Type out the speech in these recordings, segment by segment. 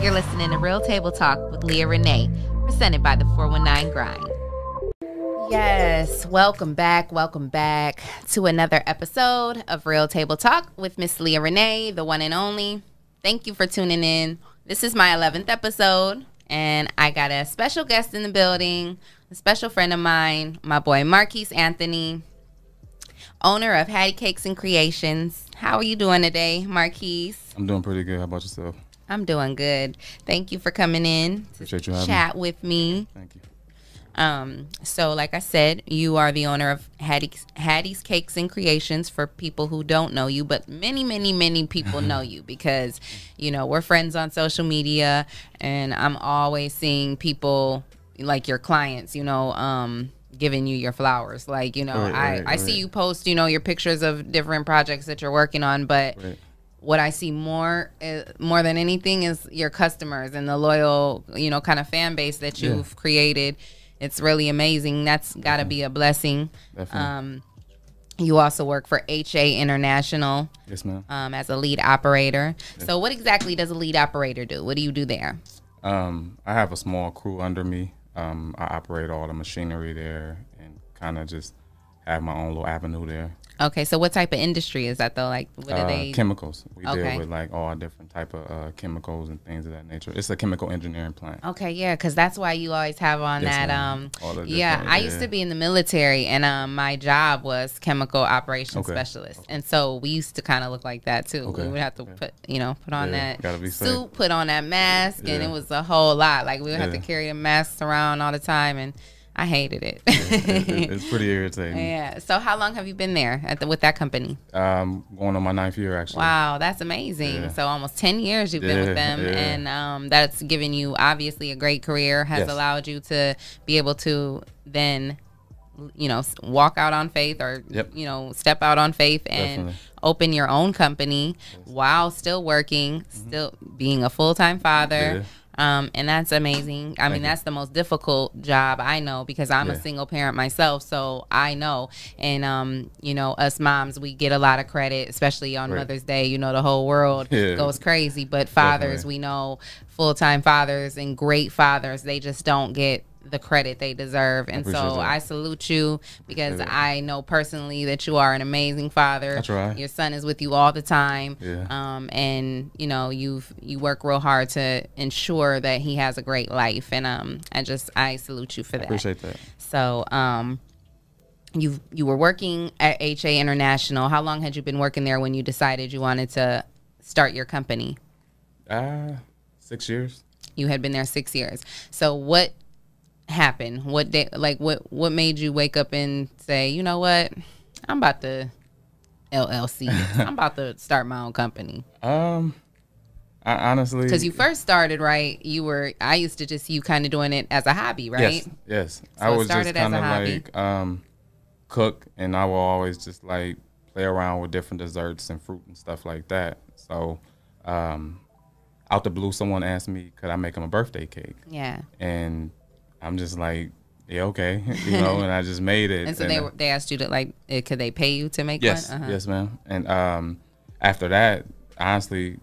You're listening to Real Table Talk with Leah Renee, presented by the 419 Grind. Yes, welcome back. Welcome back to another episode of Real Table Talk with Miss Leah Renee, the one and only. Thank you for tuning in. This is my 11th episode, and I got a special guest in the building, a special friend of mine, my boy Marquise Anthony, owner of Hattie Cakes and Creations. How are you doing today, Marquise? I'm doing pretty good. How about yourself? I'm doing good. Thank you for coming in to Appreciate you having chat with me. Thank you. Um, so, like I said, you are the owner of Hattie's, Hattie's Cakes and Creations for people who don't know you, but many, many, many people know you because, you know, we're friends on social media and I'm always seeing people like your clients, you know, um, giving you your flowers. Like, you know, Right, I, right, I see you post, you know, your pictures of different projects that you're working on, but Right. what I see more uh, more than anything is your customers and the loyal, you know, kind of fan base that you've created. It's really amazing. That's got to be a blessing. Definitely. Um, you also work for HA International yes, ma'am. um, as a lead operator. So, what exactly does a lead operator do? What do you do there? Um, I have a small crew under me. Um, I operate all the machinery there and kind of just have my own little avenue there. Okay, so what type of industry is that though? Like, what are Uh, they? chemicals. We Okay. deal with like all different type of uh, chemicals and things of that nature. It's a chemical engineering plant. Okay, yeah, because that's why you always have on Yes, that. Um, yeah, I used to be in the military, and um, my job was chemical operations Okay. specialist, and so we used to kind of look like that too. We would have to Okay. put, you know, put on Yeah, that suit, put on that mask, and it was a whole lot. Like we would have to carry the masks around all the time, and I hated it. It- it- it's pretty irritating. yeah. So how long have you been there at the, with that company? Um, going on my ninth year actually. Wow, that's amazing. Yeah. So almost 10 years you've been with them yeah. and um, that's given you obviously a great career has Yes. allowed you to be able to then you know walk out on faith or Yep. you know step out on faith and Definitely. open your own company while still working, still being a full-time father. Mm-hmm. Yeah. Um, and that's amazing. I mean, you. that's the most difficult job I know because I'm a single parent myself, so I know. And um, you know, us moms, we get a lot of credit, especially on Right. Mother's Day. You know, the whole world Yeah. goes crazy, but fathers, Definitely. we know full time fathers and great fathers, they just don't get the credit they deserve. And appreciate so that. I salute you because it. I know personally that you are an amazing father. I try. Your son is with you all the time. Yeah. Um, and you know, you've you work real hard to ensure that he has a great life. And um, I just I salute you for that. Appreciate that. So um, you you were working at HA International. How long had you been working there when you decided you wanted to start your company? Uh, six years. You had been there six years. So what happened? What day? Like what? What made you wake up and say, you know what? I'm about to LLC. I'm about to start my own company. Um, I honestly Because you first started, right? You were. I used to just see you kind of doing it as a hobby, right? Yes, yes. So I was just started as a kind of like um, cook, and I will always just like play around with different desserts and fruit and stuff like that. So, um, out the blue, someone asked me, could I make him a birthday cake? Yeah. And I'm just like, yeah, okay, you know. and I just made it. And so they uh, were, they asked you to like, eh, could they pay you to make Yes, one? Uh-huh. yes, ma'am. And um, after that, honestly,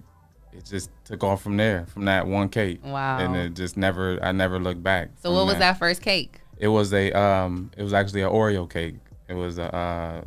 it just took off from there, from that one cake. Wow. And it just never, I never looked back. So from what was that first cake? It was a, um, it was actually an Oreo cake. It was a, uh,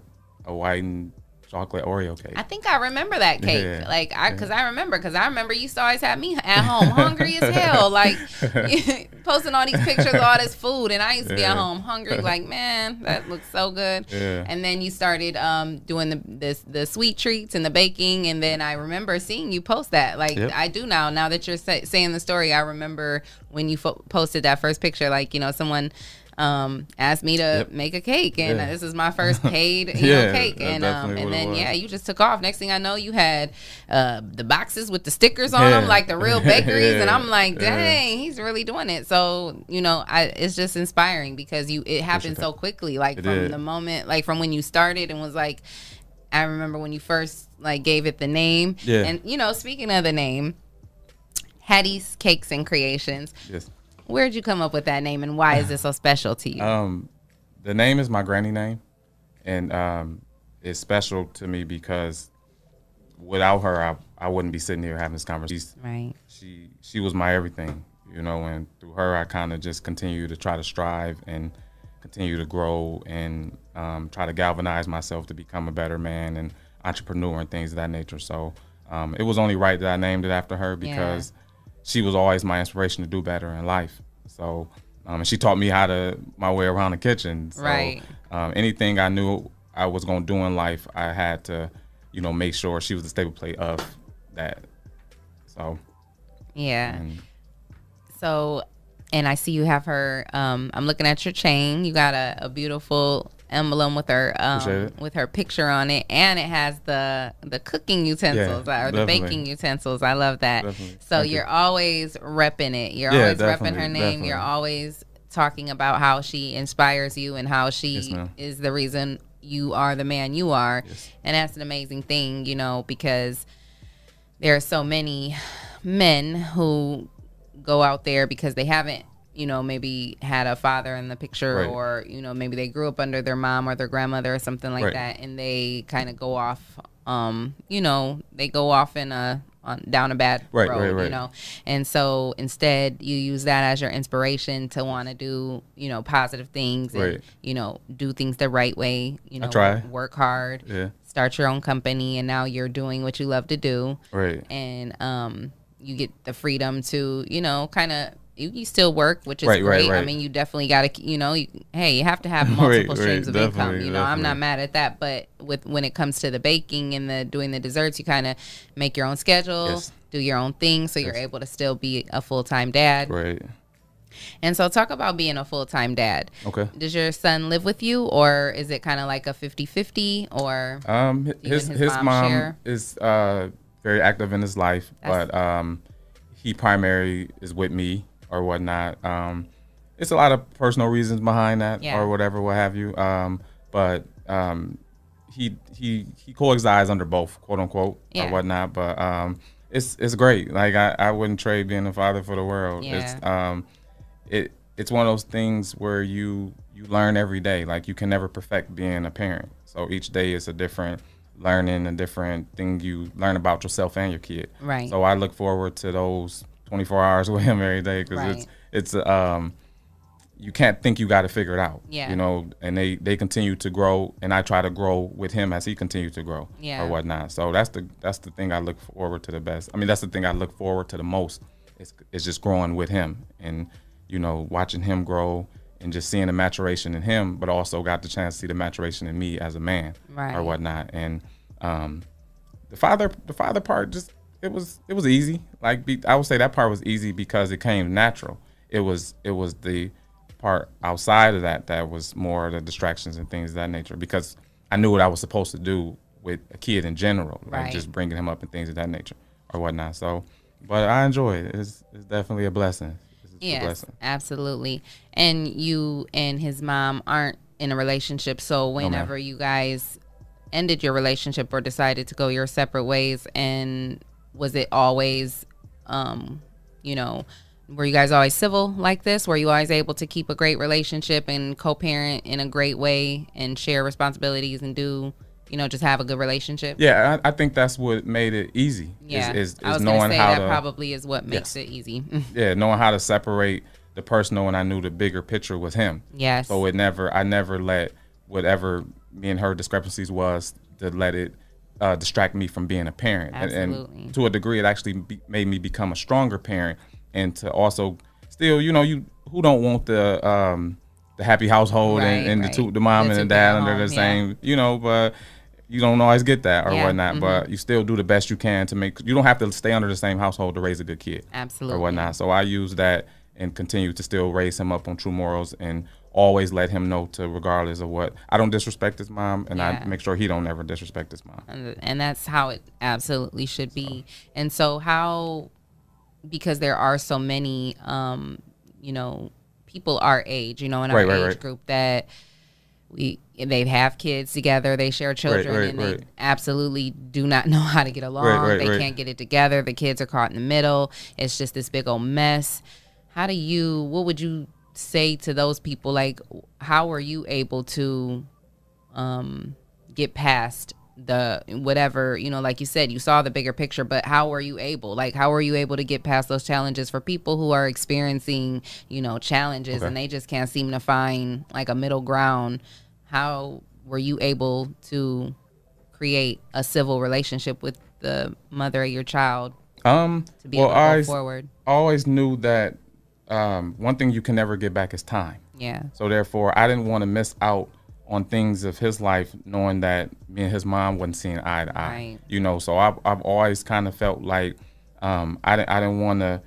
a white and chocolate Oreo cake. I think I remember that cake. Yeah. Like I, cause I remember, cause I remember you used to always have me at home hungry as hell, like posting all these pictures of all this food, and I used to be at home hungry, like man, that looks so good. Yeah. And then you started um, doing the this the sweet treats and the baking, and then I remember seeing you post that. Like Yep. I do now. Now that you're say, saying the story, I remember when you fo- posted that first picture. Like you know, someone. Um, asked me to Yep. make a cake, and Yeah. this is my first paid, you know, cake, and um, and then yeah, you just took off. Next thing I know, you had uh, the boxes with the stickers on them, like the real bakeries, and I'm like, Yeah. dang, he's really doing it. So you know, I it's just inspiring because you it happened so quickly, like It from did. the moment, like from when you started and was like, I remember when you first like gave it the name, Yeah. and you know, speaking of the name, Hattie's Cakes and Creations. yes. Where'd you come up with that name, and why is it so special to you? Um, the name is my granny name, and um, it's special to me because without her, I, I wouldn't be sitting here having this conversation. Right. She she was my everything, you know, and through her, I kind of just continue to try to strive and continue to grow and um, try to galvanize myself to become a better man and entrepreneur and things of that nature. So um, it was only right that I named it after her because yeah. She was always my inspiration to do better in life. So um, she taught me how to my way around the kitchen. So, right. Um, anything I knew I was going to do in life, I had to, you know, make sure she was the stable plate of that. So. Yeah. And, so, and I see you have her. Um, I'm looking at your chain. You got a, a beautiful emblem with her um, with her picture on it, and it has the the cooking utensils yeah, or the definitely. baking utensils. I love that. Definitely. So Thank you're you. always repping it. You're yeah, always repping her name. Definitely. You're always talking about how she inspires you and how she yes, is the reason you are the man you are, yes. and that's an amazing thing, you know, because there are so many men who go out there because they haven't you know, maybe had a father in the picture right. or, you know, maybe they grew up under their mom or their grandmother or something like right. that and they kind of go off um, you know, they go off in a on, down a bad right, road, you know. And so instead you use that as your inspiration to want to do, you know, positive things and, you know, do things the right way, you know, try. work hard. Yeah. Start your own company and now you're doing what you love to do. Right. And um you get the freedom to, you know, kind of you, you still work, which is right, great. Right, right. I mean, you definitely got to, you know, you, hey, you have to have multiple streams of income. You know, definitely. I'm not mad at that, but with when it comes to the baking and the doing the desserts, you kind of make your own schedule, yes. do your own thing, so yes. you're able to still be a full time dad. Right. And so, talk about being a full time dad. Okay. Does your son live with you, or is it kind of like a 50 50? Or um, his his, his mom, mom is uh very active in his life, That's but um, he primarily is with me or whatnot. Um, it's a lot of personal reasons behind that yeah. or whatever, what have you. Um, but um, he he he coexists under both, quote unquote, yeah. or whatnot. But um, it's it's great. Like I, I wouldn't trade being a father for the world. Yeah. It's um, it it's one of those things where you you learn every day. Like you can never perfect being a parent. So each day is a different learning, a different thing you learn about yourself and your kid. Right. So I look forward to those 24 hours with him every day because right. it's it's um you can't think you got to figure it out. Yeah. You know, and they they continue to grow, and I try to grow with him as he continues to grow. Yeah. Or whatnot. So that's the that's the thing I look forward to the best. I mean, that's the thing I look forward to the most. It's it's just growing with him, and you know, watching him grow and just seeing the maturation in him, but also got the chance to see the maturation in me as a man right. or whatnot. And um, the father the father part just it was it was easy. Like be, I would say that part was easy because it came natural. It was it was the part outside of that that was more the distractions and things of that nature because I knew what I was supposed to do with a kid in general, like right. just bringing him up and things of that nature or whatnot. So, but I enjoy it. It's, it's definitely a blessing. Yes, absolutely. And you and his mom aren't in a relationship, so whenever no, you guys ended your relationship or decided to go your separate ways and was it always um you know were you guys always civil like this? Were you always able to keep a great relationship and co-parent in a great way and share responsibilities and do you know just have a good relationship yeah i, I think that's what made it easy yeah is, is, is I was knowing say how that to, probably is what makes yes. it easy yeah knowing how to separate the personal and i knew the bigger picture was him yes so it never i never let whatever me and her discrepancies was to let it uh, distract me from being a parent. Absolutely. And, and to a degree, it actually be, made me become a stronger parent, and to also still, you know, you who don't want the um, the happy household right, and, and right. the two, the mom the and the dad under the same, yeah. you know, but you don't always get that or yeah. whatnot. Mm-hmm. But you still do the best you can to make. You don't have to stay under the same household to raise a good kid. Absolutely. Or whatnot. So I use that and continue to still raise him up on true morals and always let him know to regardless of what I don't disrespect his mom and yeah. I make sure he don't ever disrespect his mom. And, and that's how it absolutely should be. So. And so how because there are so many um, you know, people our age, you know, in our right, age right, group that we they have kids together, they share children, and they absolutely do not know how to get along. they can't get it together. The kids are caught in the middle. It's just this big old mess. How do you? What would you say to those people like how are you able to um get past the whatever you know like you said you saw the bigger picture but how are you able like how are you able to get past those challenges for people who are experiencing you know challenges Okay. and they just can't seem to find like a middle ground how were you able to create a civil relationship with the mother of your child Um, to be well, able to I forward always knew that um, one thing you can never get back is time. yeah So therefore, I didn't want to miss out on things of his life, knowing that me and his mom wasn't seeing eye to eye. Right. You know, so I've I've always kind of felt like um, I didn't I didn't want to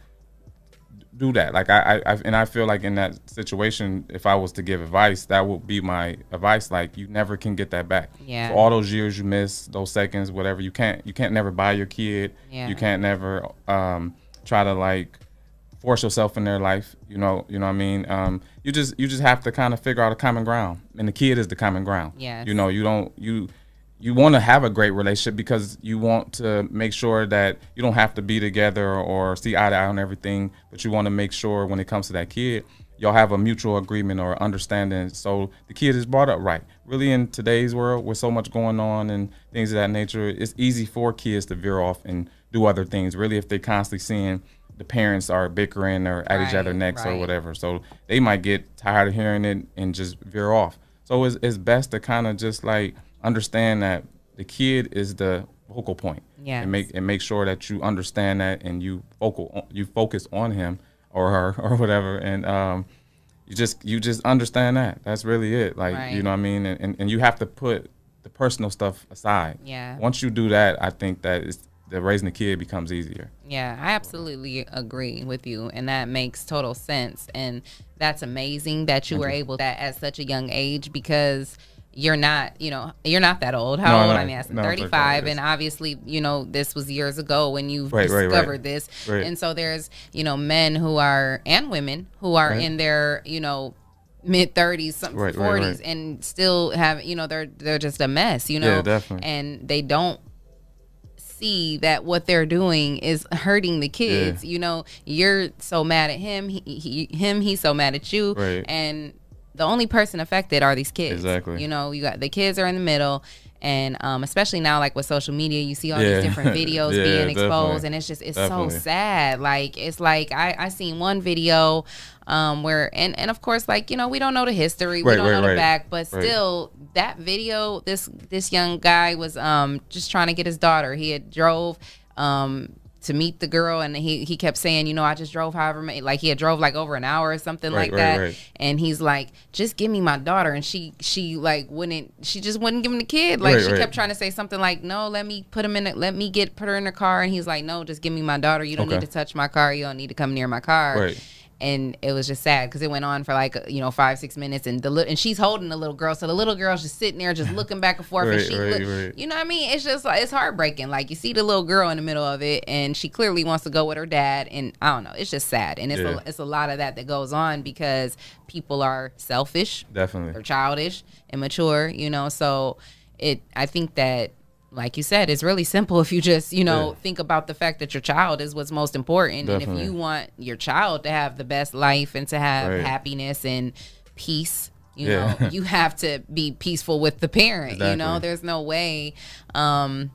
do that. Like I, I, I and I feel like in that situation, if I was to give advice, that would be my advice. Like you never can get that back. Yeah. For all those years you miss, those seconds, whatever, you can't you can't never buy your kid. Yeah. You can't never um, try to like force yourself in their life. You know, you know what I mean. Um, you just you just have to kind of figure out a common ground, and the kid is the common ground. Yeah. You know, you don't you you want to have a great relationship because you want to make sure that you don't have to be together or see eye to eye on everything, but you want to make sure when it comes to that kid, y'all have a mutual agreement or understanding so the kid is brought up right. Really, in today's world with so much going on and things of that nature, it's easy for kids to veer off and do other things. Really, if they're constantly seeing the parents are bickering or at each Right, other necks or whatever, so they might get tired of hearing it and just veer off. So it's, it's best to kind of just like understand that the kid is the focal point. Yeah. And make and make sure that you understand that and you focal you focus on him or her or whatever and um you just you just understand that. That's really it. Like Right. you know what I mean? And, and and you have to put the personal stuff aside. Yeah. Once you do that, I think that it's the raising the kid becomes easier. Yeah, I absolutely agree with you, and that makes total sense. And that's amazing that you were able that at such a young age because you're not, you know, you're not that old. How No, old? no, I mean, I'm no, 35, 35, and obviously, you know, this was years ago when you Right, right, right. discovered this. Right. And so there's, you know, men who are and women who are Right. in their, you know, mid 30s, some Right, 40s, right, right. and still have, you know, they're they're just a mess, you know, Yeah, definitely. and they don't see that what they're doing is hurting the kids. You know, you're so mad at him, he, he him he's so mad at you, Right. and the only person affected are these kids. Exactly. You know, you got the kids are in the middle. And um, especially now, like with social media, you see all Yeah. these different videos Yeah, being exposed, definitely. and it's just it's Definitely. so sad. Like it's like I I seen one video um, where and and of course like you know we don't know the history, we Right, don't right, know the right. back, but still that video this this young guy was um just trying to get his daughter. He had drove um to meet the girl and he he kept saying, you know, I just drove however many like he had drove like over an hour or something Right, like right, that. right. And he's like, just give me my daughter and she she like wouldn't she just wouldn't give him the kid. Like she kept trying to say something like, No, let me put him in it let me get put her in the car and he's like, No, just give me my daughter. You don't Okay. need to touch my car, you don't need to come near my car Right. And it was just sad because it went on for like uh, you know five six minutes and the and she's holding the little girl so the little girl's just sitting there just looking back and forth and she right, look- right. you know what I mean it's just like it's heartbreaking like you see the little girl in the middle of it and she clearly wants to go with her dad and I don't know it's just sad and it's Yeah. a, it's a lot of that that goes on because people are selfish definitely or childish, immature, you know. So it I think that like you said, it's really simple if you just, you know, Yeah. think about the fact that your child is what's most important. And if you want your child to have the best life and to have Right. happiness and peace, you Yeah. know, you have to be peaceful with the parent. You know, there's no way um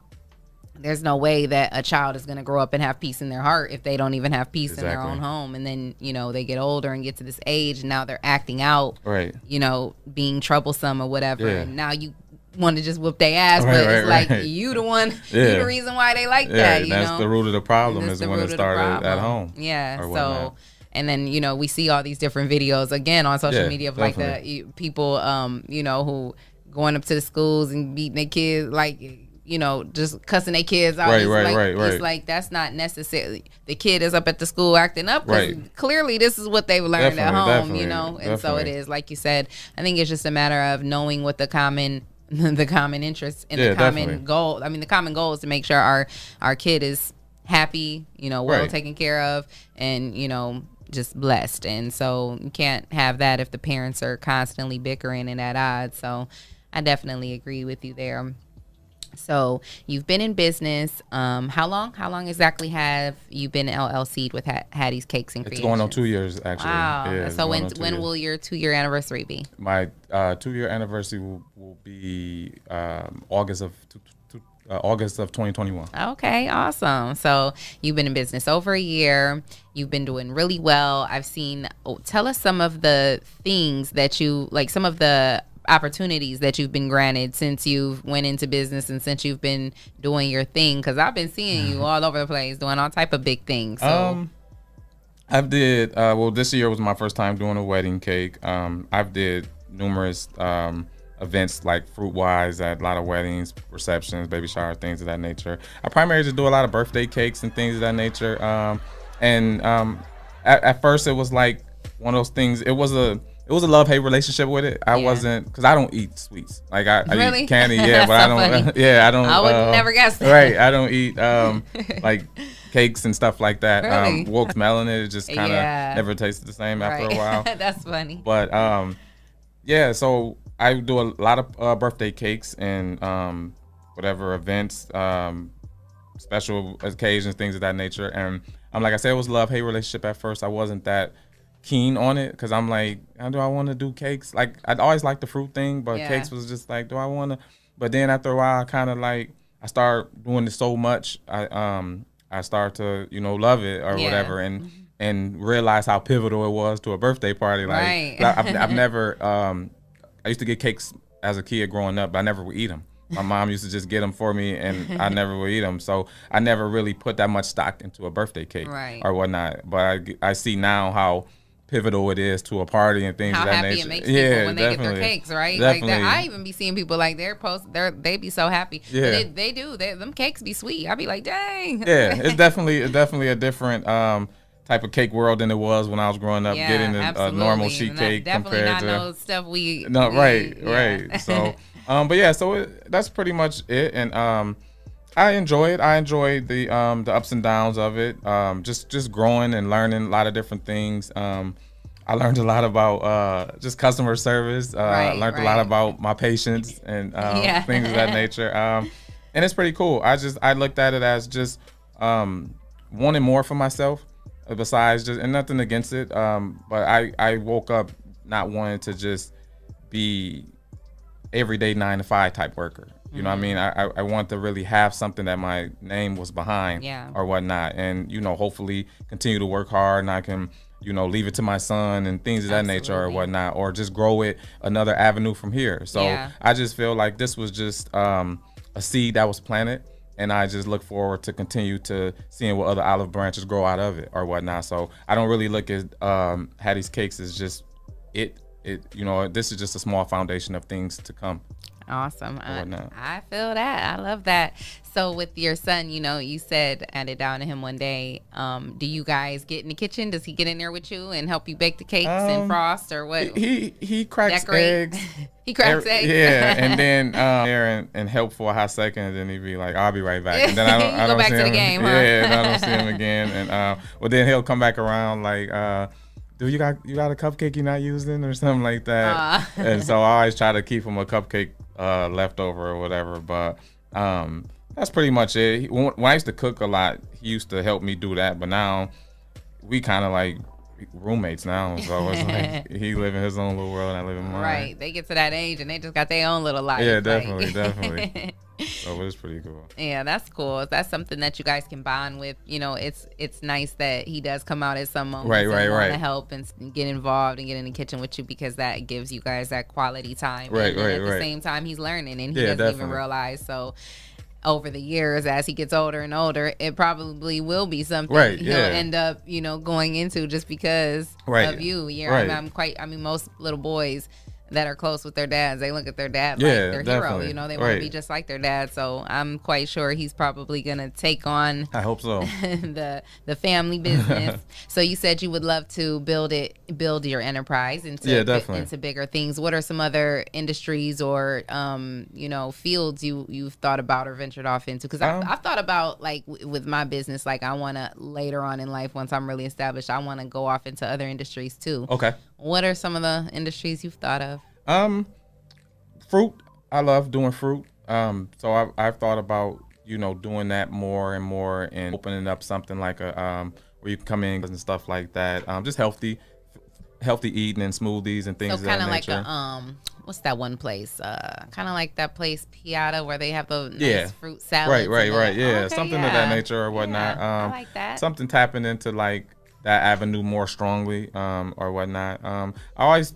there's no way that a child is going to grow up and have peace in their heart if they don't even have peace in their own home and then you know they get older and get to this age and now they're acting out Right. you know, being troublesome or whatever. Yeah. And now you want to just whoop their ass, Right, but right, it's like right. you the one, you the reason why they like Yeah, that. You that's know, the root of the problem is the when it started at home. Yeah. So, whatnot. and then you know we see all these different videos again on social Yeah, media of like the people, um, you know, who going up to the schools and beating their kids, like you know, just cussing their kids out. Right, it's right, like, right, It's like that's not necessarily the kid is up at the school acting up. Right. Clearly, this is what they've learned at home. You know, and so it is. like you said. I think it's just a matter of knowing what the common the common interest and Yeah, the common definitely. goal. I mean, the common goal is to make sure our our kid is happy, you know, well Right. taken care of, and you know, just blessed. And so you can't have that if the parents are constantly bickering and at odds. So I definitely agree with you there. So you've been in business. Um, how long? How long exactly have you been LLC'd with Hat- Hattie's Cakes and Creations? It's going on two years actually. Wow. Yeah, so when when years. will your two year anniversary be? my uh, two year anniversary will, will be um, August of t- uh, August of 2021. Okay, awesome. So you've been in business over a year. You've been doing really well. I've seen. Oh, tell us some of the things that you like. Some of the opportunities that you've been granted since you've went into business and since you've been doing your thing because i've been seeing you all over the place doing all type of big things so. Um, i've did uh, well this year was my first time doing a wedding cake. Um, i've did numerous um, events like fruit wise at a lot of weddings receptions baby shower things of that nature. I primarily just do a lot of birthday cakes and things of that nature um, and um, at, at first it was like one of those things it was a it was a love hate relationship with it. I yeah. wasn't because I don't eat sweets. Like I, I really? eat candy, yeah, but I don't. yeah, I don't. I would uh, never guess that. Right, I don't eat um like cakes and stuff like that. Um, really? Um, it just kind of yeah. never tasted the same after right. a while. That's funny. But um, yeah, so I do a lot of uh, birthday cakes and um, whatever events, um, special occasions, things of that nature. And um, like I said, it was love hate relationship at first. I wasn't that keen on it because I'm like, how do I want to do cakes? Like I'd always like the fruit thing, but yeah. cakes was just like, do I want to? But then after a while, I kind of like I start doing it so much, I um I start to you know love it or yeah. whatever, and mm-hmm. and realize how pivotal it was to a birthday party. Like right. I've, I've never um I used to get cakes as a kid growing up, but I never would eat them. My mom used to just get them for me, and I never would eat them. So I never really put that much stock into a birthday cake right. or whatnot. But I, I see now how pivotal it is to a party and things How of that happy nature. it makes people yeah, when they definitely. get their cakes, right? Definitely. Like I even be seeing people like their post, they're they be so happy. Yeah, they, they, do. They, them cakes be sweet. I be like, dang. Yeah, it's definitely it's definitely a different um, type of cake world than it was when I was growing up. Yeah, getting a, a, normal sheet cake compared to no stuff we. No, we, right, yeah. right. So, um, but yeah, so it, that's pretty much it, and um. I enjoy it. I enjoy the um, the ups and downs of it. Um, just just growing and learning a lot of different things. Um, I learned a lot about uh, just customer service. Uh, right, I learned right. a lot about my patience and um, yeah. things of that nature. Um, and it's pretty cool. I just I looked at it as just um, wanting more for myself. Uh, besides just and nothing against it, um, but I I woke up not wanting to just be everyday nine to five type worker. You know what I mean? I, I want to really have something that my name was behind yeah. or whatnot. And, you know, hopefully continue to work hard and I can you know, leave it to my son and things of that Absolutely. nature or whatnot, or just grow it another avenue from here. So yeah. I just feel like this was just um, a seed that was planted. And I just look forward to continue to seeing what other olive branches grow out of it or whatnot. So I don't really look at um, Hattie's Cakes as just it. It you know this is just a small foundation of things to come. Awesome. I, I, feel that. I love that. So with your son, you know, you said handed down to him one day. Um, do you guys get in the kitchen? Does he get in there with you and help you bake the cakes um, and frost or what? He he cracks decorate? eggs. he cracks eggs. Yeah, and then um, there and, and, help for a hot second, and then he'd be like, "I'll be right back." And then I don't, I don't see him. Game, huh? Yeah, I don't see him again. And uh, well, then he'll come back around like. Uh, do you got you got a cupcake you're not using or something like that? Uh. and so I always try to keep him a cupcake uh, leftover or whatever. But um, that's pretty much it. When, when I used to cook a lot, he used to help me do that. But now we kind of like roommates now, so it's like he live in his own little world and I live in mine. Right. They get to that age and they just got their own little life. Yeah, definitely, like. definitely. Oh, so it's pretty cool. Yeah, that's cool. That's something that you guys can bond with. You know, it's it's nice that he does come out at some moments right, right, right. to help and get involved and get in the kitchen with you because that gives you guys that quality time. Right, and, right, and at right. the same time, he's learning and he yeah, doesn't definitely. even realize. So over the years as he gets older and older, it probably will be something right, he'll yeah. end up, you know, going into just because right. of you. Yeah, right. I am quite. I mean, most little boys that are close with their dads, they look at their dad yeah, like their definitely. hero. You know, they want to be just like their dad. So I'm quite sure he's probably gonna take on. I hope so. the the family business. so you said you would love to build it, build your enterprise into yeah, definitely. into bigger things. What are some other industries or um, you know fields you you've thought about or ventured off into? Because um, I've, I've, thought about like w- with my business, like I want to later on in life, once I'm really established, I want to go off into other industries too. Okay. What are some of the industries you've thought of? Um, fruit. I love doing fruit. Um, so I've, I've thought about you know doing that more and more and opening up something like a um where you come in and stuff like that. Um, just healthy, healthy eating and smoothies and things. So kind of like a um what's that one place? Uh, kind of like that place Piata where they have the nice Yeah. fruit salad. Right, right, right. Yeah, Okay, something yeah. of that nature or whatnot. Yeah, I um, like that. Something tapping into like that avenue more strongly, um, or whatnot. Um, I always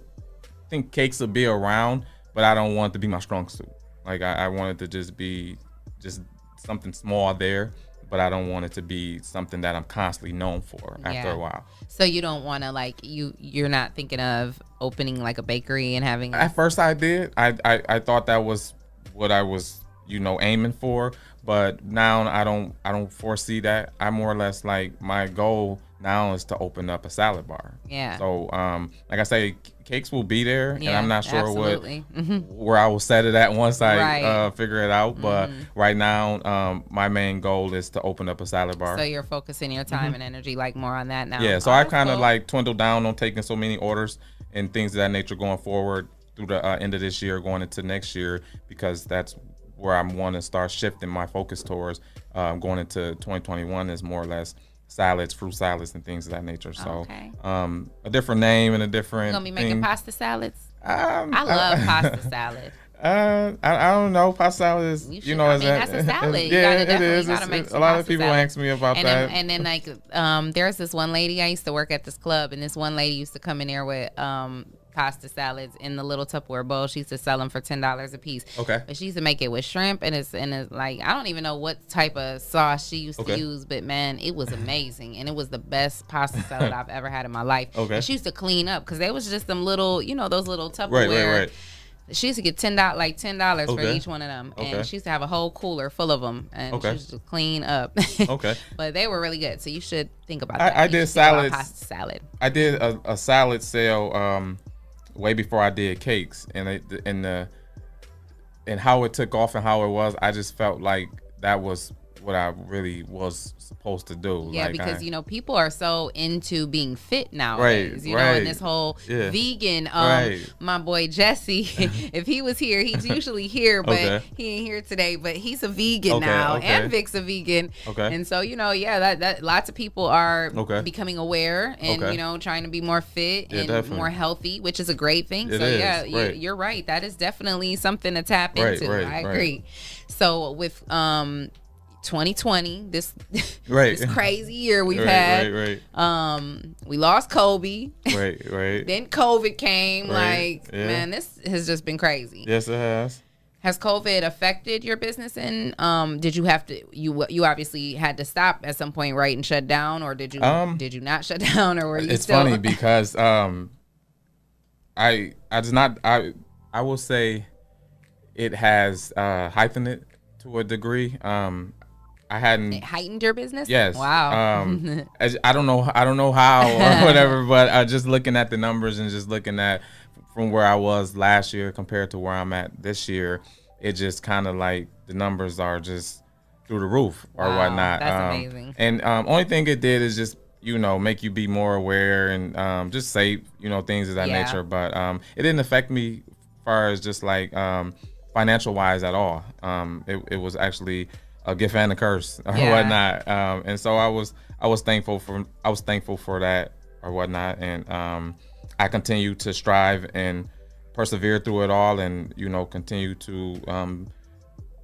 think cakes will be around, but I don't want it to be my strong suit. Like I, I want it to just be just something small there, but I don't want it to be something that I'm constantly known for after a while. So you don't want to like you you're not thinking of opening like a bakery and having At first, I did. I, I I thought that was what I was, you know, aiming for. But now I don't. I don't foresee that. I more or less like my goal now is to open up a salad bar. Yeah. So, um, like I say, cakes will be there, and I'm not sure absolutely. What where I will set it at once I Right. Mm-hmm. uh, figure it out. But right now, um, my main goal is to open up a salad bar. So you're focusing your time and energy like more on that now. Mm-hmm. Yeah, so Oh, I kind of cool. like dwindled down on taking so many orders and things of that nature going forward through the uh, end of this year, going into next year, because that's where I'm want to start shifting my focus towards. Um, going into 2021 is more or less salads, fruit salads, and things of that nature. So, Okay. um, a different name and a different. You gonna be making thing. pasta salads. Um, I love uh, pasta salad. Uh, I, I don't know. Pasta salad is, You you, know, I is mean, that- that's a salad. You yeah, it make a lot of people salad. ask me about and that. Then, and then like um, there's this one lady I used to work at this club, and this one lady used to come in there with um pasta salads in the little Tupperware bowl. She used to sell them for ten dollars a piece. Okay. But she used to make it with shrimp, and it's and it's like I don't even know what type of sauce she used Okay. to use, but man, it was amazing, and it was the best pasta salad I've ever had in my life. Okay. And she used to clean up because they was just them little, you know, those little Tupperware. right, right, right. She used to get ten dollars, like ten dollars for each one of them, Okay. and she used to have a whole cooler full of them, and Okay. she used to clean up. Okay. but they were really good, so you should think about I- that. I You did should think about salads. pasta salad. I did a, a salad sale um, way before I did cakes, and it, and the and how it took off and how it was, I just felt like that was what I really was supposed to do. Yeah, like because I, you know people are so into being fit nowadays. Right, you know, right. and this whole Yeah. vegan. Um, Right. my boy Jesse, if he was here, he's usually here, but Okay. he ain't here today. But he's a vegan Okay, now, okay. and Vic's a vegan. Okay. And so you know, yeah, that that lots of people are Okay. becoming aware and you know trying to be more fit Yeah, and definitely. more healthy, which is a great thing. It so is, yeah, you, right. you're right. That is definitely something to tap into. I agree. So with um. 2020 this Right. this crazy year we've right, had right, um we lost kobe right, right, right. then covid came Right, like yeah. man this has just been crazy yes, it has. has covid affected your business and um did you have to you you obviously had to stop at some point right and shut down or did you Um, did you not shut down or were you it's still funny because um i i just not i i will say it has uh heightened it to a degree um i hadn't it heightened your business yes wow um as, i don't know i don't know how or whatever but uh, just looking at the numbers and just looking at from where i was last year compared to where i'm at this year it just kind of like the numbers are just through the roof or Wow, whatnot that's um, amazing. and um, only thing it did is just you know make you be more aware and um, just say you know things of that Yeah. nature. But um, it didn't affect me as far as just like um, financial wise at all. Um, it, it was actually a gift and a curse or Yeah. whatnot. Um, and so I was I was thankful for I was thankful for that or whatnot. And um, I continue to strive and persevere through it all, and you know continue to um,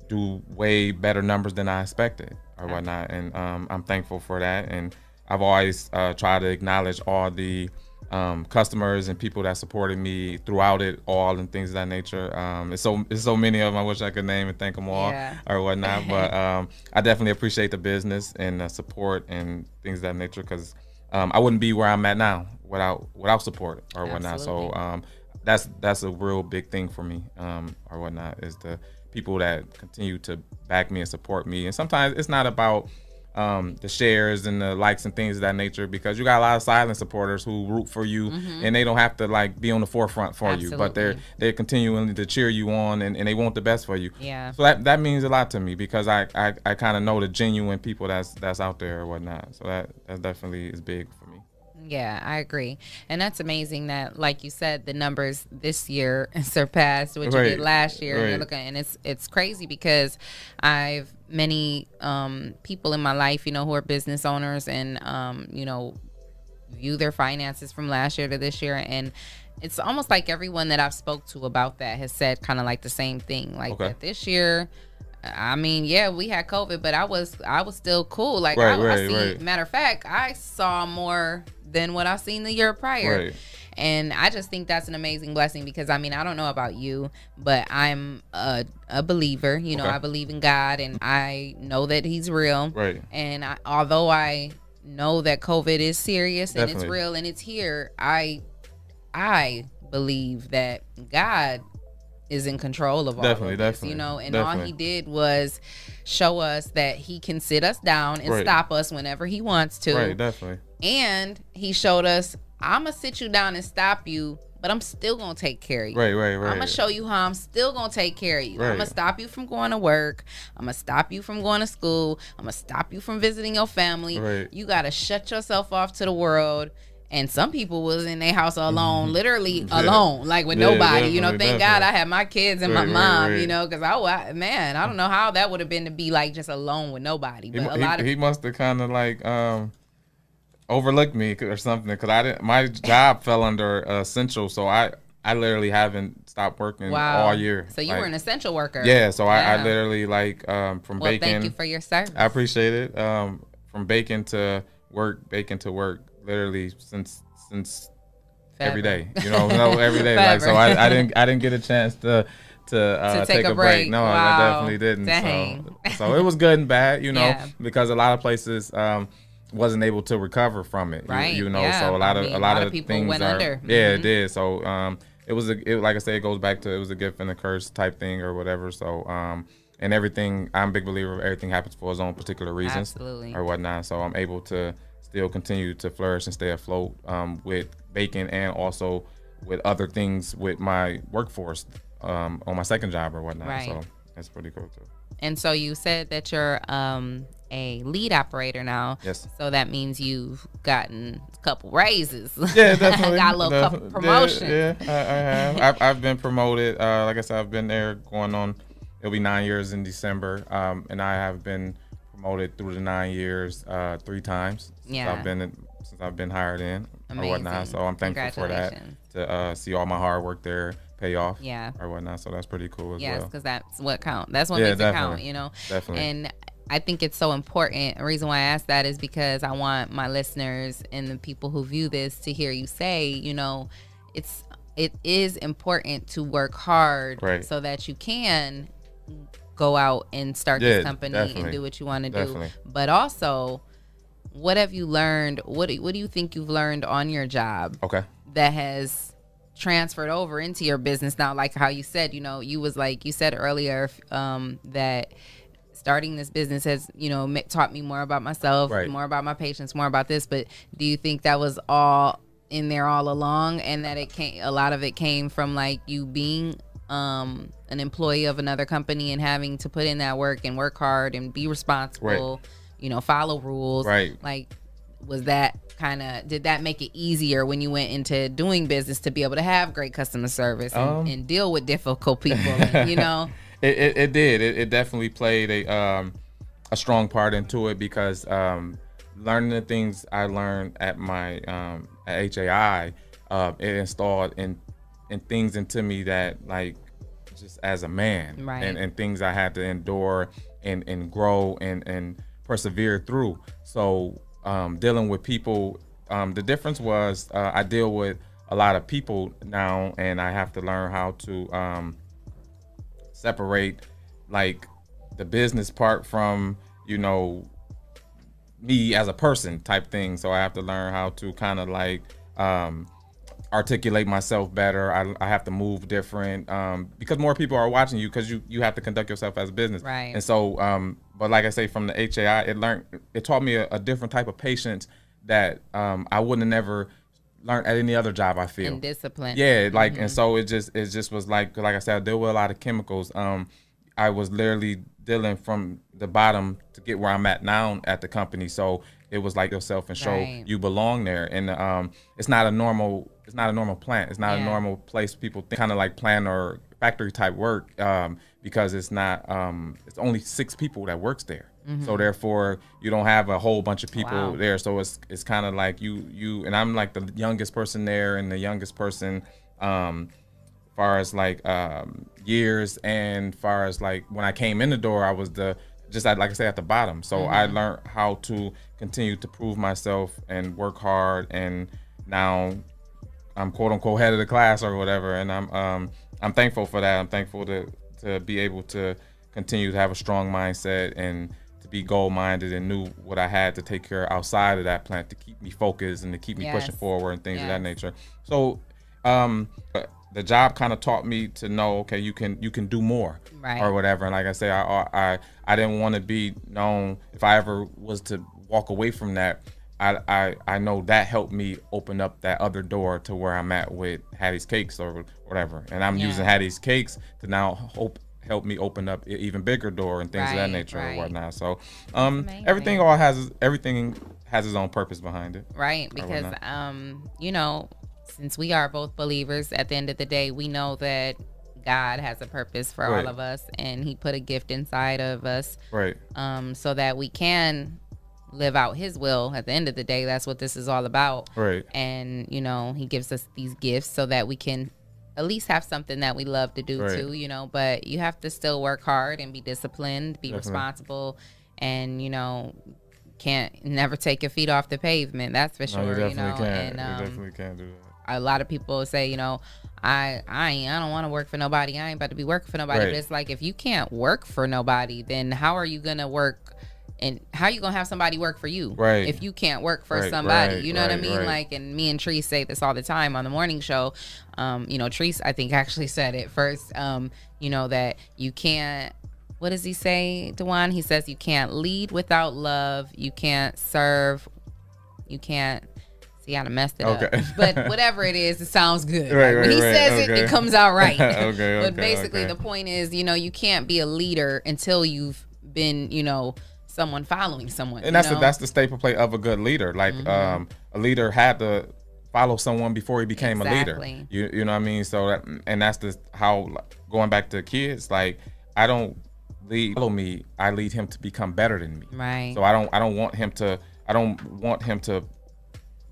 do way better numbers than I expected or whatnot. And um, I'm thankful for that. And I've always uh, tried to acknowledge all the um, customers and people that supported me throughout it all and things of that nature. Um, it's so it's so many of them. I wish I could name and thank them all Yeah. or whatnot. but um, I definitely appreciate the business and the support and things of that nature because um, I wouldn't be where I'm at now without without support or whatnot. So Absolutely. um, that's that's a real big thing for me um, or whatnot is the people that continue to back me and support me. And sometimes it's not about um, the shares and the likes and things of that nature because you got a lot of silent supporters who root for you and they don't have to like be on the forefront for you, but they're Mm-hmm. They're continuing to cheer you on and, and they want the best for you. Yeah. So that, that means a lot to me because I, I, I kind of know the genuine people that's that's out there or whatnot. So that that definitely is big. Yeah, I agree. And that's amazing that like you said the numbers this year surpassed what you did last year. And right. looking and it's it's crazy because I've many um people in my life, you know, who are business owners and um, you know, view their finances from last year to this year and it's almost like everyone that I've spoke to about that has said kind of like the same thing. Like okay. that this year, I mean, yeah, we had COVID, but I was I was still cool. Like right, I, right, I see, right. matter of fact, I saw more than what I've seen the year prior. And I just think that's an amazing blessing because I mean, I don't know about you, but I'm a, a believer. You know, okay. I believe in God and I know that He's real. Right. And I, although I know that COVID is serious Definitely. and it's real and it's here, I I believe that God is in control of all definitely, of this, definitely, you know, and definitely. all he did was show us that he can sit us down and right. stop us whenever he wants to. Right, definitely. And he showed us, I'm gonna sit you down and stop you, but I'm still gonna take care of you. Right, right, right. I'm gonna show you how I'm still gonna take care of you. Right. I'm gonna stop you from going to work. I'm gonna stop you from going to school. I'm gonna stop you from visiting your family. Right. You gotta shut yourself off to the world and some people was in their house alone, mm-hmm. literally yeah. alone, like with yeah, nobody. You know, thank definitely. God I had my kids and right, my mom. Right, right. You know, because I, I, man, I don't know how that would have been to be like just alone with nobody. But he, a lot he, of he must have kind of like um overlooked me or something because I didn't. My job fell under essential, so I I literally haven't stopped working wow. all year. So you like, were an essential worker. Yeah. So yeah. I, I literally like um from well, baking. Thank you for your service. I appreciate it. Um, from baking to work, baking to work, literally since since Forever. every day. You know, no, every day. like so, I, I didn't I didn't get a chance to to, uh, to take, take, a, break. break. No, wow. I definitely didn't. Dang. So, so it was good and bad, you know, yeah. because a lot of places um, wasn't able to recover from it. Right. You, you know, yeah. so a lot of I mean, a lot, of, people things went are, under. Yeah, mm-hmm. it did. So um, it was a it, like I said, it goes back to it was a gift and a curse type thing or whatever. So um, and everything, I'm a big believer. Of everything happens for its own particular reasons Absolutely. or whatnot. So I'm able to still continue to flourish and stay afloat um, with baking and also with other things with my workforce um, on my second job or whatnot. Right. So that's pretty cool too. And so you said that you're um, a lead operator now. Yes. So that means you've gotten a couple raises. Yeah, definitely. Got a little couple promotion. Yeah, yeah, I, I have. I've, I've, been promoted. Uh, like I said, I've been there going on. It'll be nine years in December, um, and I have been promoted through the nine years uh, three times. Yeah. I've been since I've been hired in Amazing. or whatnot. So I'm thankful for that to uh, see all my hard work there pay off. Yeah. Or whatnot. So that's pretty cool as yes, well. Yes, because that's what count. That's what yeah, makes definitely. it count. You know. Definitely. And I think it's so important. The reason why I ask that is because I want my listeners and the people who view this to hear you say, you know, it's it is important to work hard right. so that you can go out and start yeah, this company definitely. and do what you want to do. But also what have you learned? What do, what do you think you've learned on your job? Okay. That has transferred over into your business now like how you said, you know, you was like you said earlier um, that starting this business has, you know, taught me more about myself, right. more about my patience, more about this, but do you think that was all in there all along and that it came a lot of it came from like you being um an employee of another company and having to put in that work and work hard and be responsible right you know, follow rules. Right. Like, was that kind of did that make it easier when you went into doing business to be able to have great customer service and, um, and deal with difficult people? and, you know, it, it, it did. It, it, definitely played a um, a strong part into it because um, learning the things I learned at my um, at HAI, uh, it installed in in things into me that like just as a man right. and, and things I had to endure and and grow and and persevere through. So um, dealing with people, um, the difference was uh, I deal with a lot of people now, and I have to learn how to um, separate like the business part from you know me as a person type thing. So I have to learn how to kind of like um, articulate myself better. I, I have to move different um, because more people are watching you because you you have to conduct yourself as a business. Right. And so, um, but like I say, from the HAI, it learned it taught me a, a different type of patience that um, I wouldn't have never learned at any other job. I feel and discipline. Yeah, like mm-hmm. and so it just it just was like like I said, I deal with a lot of chemicals. Um, I was literally dealing from the bottom to get where I'm at now at the company. So it was like yourself and show right. you belong there. And um, it's not a normal it's not a normal plant. It's not yeah. a normal place people think kind of like plant or factory type work um, because it's not um, it's only six people that works there. Mm-hmm. So therefore, you don't have a whole bunch of people wow. there. So it's it's kind of like you you and I'm like the youngest person there and the youngest person Um, far as like um, years and far as like when I came in the door, I was the just like I said at the bottom. So mm-hmm. I learned how to continue to prove myself and work hard, and now I'm quote unquote head of the class or whatever, and I'm um, I'm thankful for that. I'm thankful to to be able to continue to have a strong mindset and to be goal minded and knew what I had to take care of outside of that plant to keep me focused and to keep me yes. pushing forward and things yes. of that nature. So um, the job kind of taught me to know okay you can you can do more right. or whatever and like i say i i i didn't want to be known if i ever was to walk away from that I, I I know that helped me open up that other door to where I'm at with Hattie's Cakes or whatever, and I'm yeah. using Hattie's Cakes to now hope help me open up an even bigger door and things right, of that nature right. or whatnot. So, um, everything all has everything has its own purpose behind it. Right, because um, you know, since we are both believers, at the end of the day, we know that God has a purpose for right. all of us, and He put a gift inside of us, right? Um, so that we can live out His will. At the end of the day, that's what this is all about, right? And you know, He gives us these gifts so that we can at least have something that we love to do right. too, you know. But you have to still work hard and be disciplined, be Definitely. responsible, and you know, can't never take your feet off the pavement. That's for sure. No, you, you know, can. and um, you definitely can't do that a lot of people say, you know, I I ain't, I don't want to work for nobody. I ain't about to be working for nobody. Right. But it's like if you can't work for nobody, then how are you gonna work? And how are you gonna have somebody work for you? Right. If you can't work for right, somebody, right, you know what I mean? Like, and me and Treese say this all the time on the morning show. Um, you know, Treese, I think actually said it first. Um, you know that you can't what does he say, Dewan? He says you can't lead without love, you can't serve, you can't See, I messed it okay. up. But whatever it is, it sounds good. Right, like, when he right, says okay. it, it comes out right. okay, but basically, the point is, you know, you can't be a leader until you've been, you know, someone following someone. And that's the, that's the staple play of a good leader. Like mm-hmm. um, a leader had to follow someone before he became exactly. a leader. You you know what I mean? So that, and that's the how going back to kids. Like I don't lead follow me. I lead him to become better than me. Right. So I don't I don't want him to I don't want him to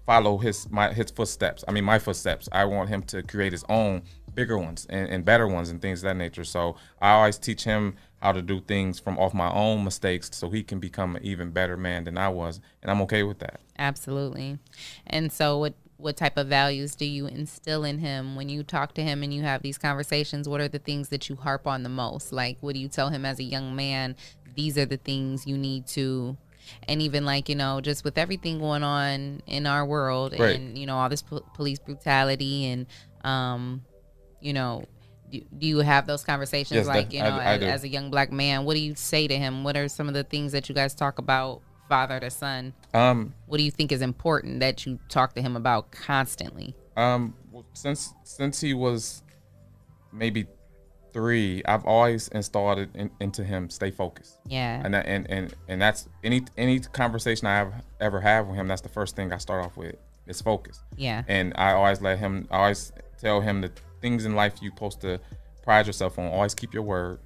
follow his my his footsteps. I mean my footsteps. I want him to create his own bigger ones and, and better ones and things of that nature. So I always teach him how to do things from off my own mistakes so he can become an even better man than I was. And I'm okay with that. Absolutely. And so what what type of values do you instill in him when you talk to him and you have these conversations? What are the things that you harp on the most? Like what do you tell him as a young man? These are the things you need to and even like you know just with everything going on in our world right. and you know all this po- police brutality and um you know do, do you have those conversations yes, like you know I, I as, as, a young black man what do you say to him? What are some of the things that you guys talk about father to son? Um what do you think is important that you talk to him about constantly? um well, since since he was maybe three, I've always installed it in, into him. Stay focused. Yeah. And that, and and and that's any any conversation I have ever have with him. That's the first thing I start off with. Is focus. Yeah. And I always let him. I always tell him the things in life you're supposed to pride yourself on. Always keep your word.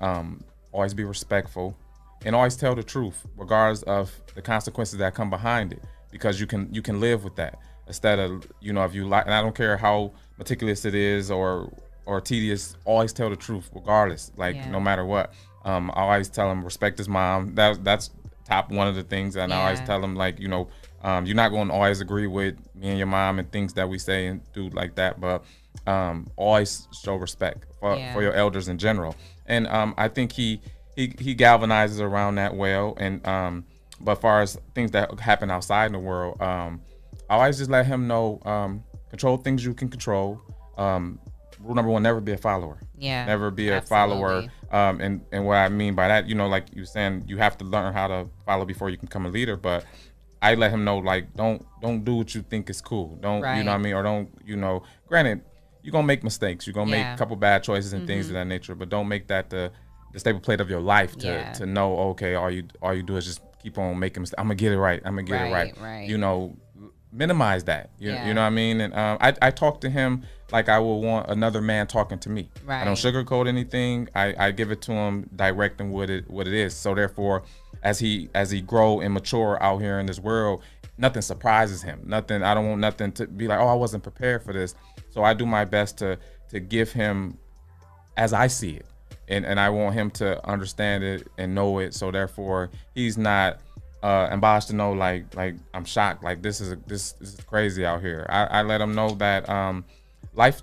Um, always be respectful, and always tell the truth, regardless of the consequences that come behind it. Because you can you can live with that instead of you know if you like. And I don't care how meticulous it is or or tedious, always tell the truth, regardless. Like yeah. no matter what. Um, I always tell him respect his mom. That that's top one of the things, and yeah. I always tell him like you know, um, you're not going to always agree with me and your mom and things that we say and do like that, but um, always show respect for, yeah. for your elders in general. And um, I think he he he galvanizes around that well. And um, but as far as things that happen outside in the world, um, I always just let him know um, control things you can control. Um, rule number one: never be a follower. Yeah. Never be a absolutely. follower. Um, and and what I mean by that, you know, like you were saying, you have to learn how to follow before you can become a leader. But I let him know, like, don't don't do what you think is cool. Don't right. you know what I mean? Or don't you know? Granted, you're gonna make mistakes. You're gonna yeah. make a couple bad choices and mm-hmm. things of that nature. But don't make that the the staple plate of your life to yeah. to know. Okay, all you all you do is just keep on making mistakes. I'm gonna get it right. I'm gonna get right, it right. Right. You know, minimize that. You, yeah. you know what I mean? And um, I, I talk to him like I would want another man talking to me. Right. I don't sugarcoat anything. I, I give it to him direct and what it what it is. So therefore, as he as he grow and mature out here in this world, nothing surprises him. Nothing. I don't want nothing to be like, oh, I wasn't prepared for this. So I do my best to to give him as I see it. And and I want him to understand it and know it. So therefore he's not uh embarrassed to know like like I'm shocked. Like this is a, this, this is crazy out here. I, I let him know that um life